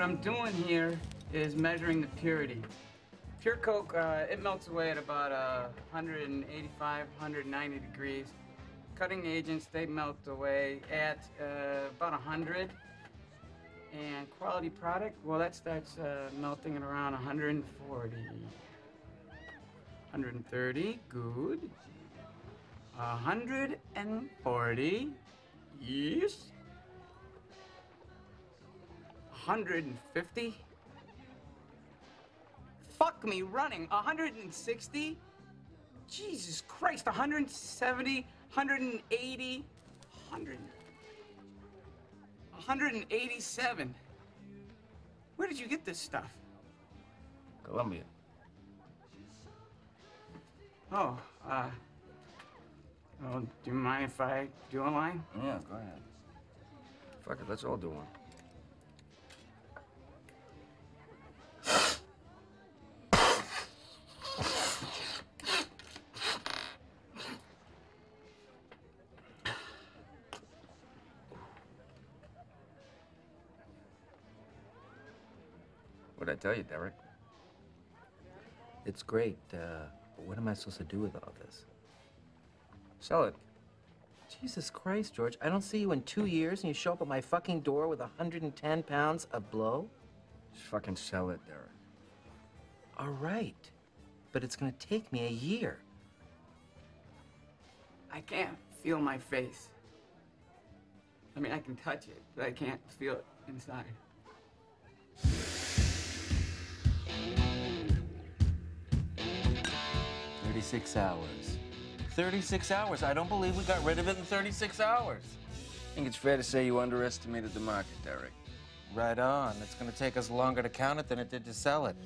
What I'm doing here is measuring the purity. Pure Coke, uh, it melts away at about uh, 185, 190 degrees. Cutting agents, they melt away at uh, about 100. And quality product, well, that starts uh, melting at around 140. 130, good. 140, yes. 150. Fuck me running. 160. Jesus Christ. 170, 180, 100. 187. Where did you get this stuff? Colombia. Oh, uh. Well, do you mind if I do a line? Yeah, go ahead. Fuck it, let's all do one. What'd I tell you, Derek? It's great, uh, but what am I supposed to do with all this? Sell it. Jesus Christ, George, I don't see you in two years and you show up at my fucking door with 110 pounds of blow? Just fucking sell it, Derek. All right, but it's gonna take me a year. I can't feel my face. I mean, I can touch it, but I can't feel it inside. Thirty-six hours. 36 hours. I don't believe we got rid of it in 36 hours. I think it's fair to say you underestimated the market, Derek. Right on. It's going to take us longer to count it than it did to sell it.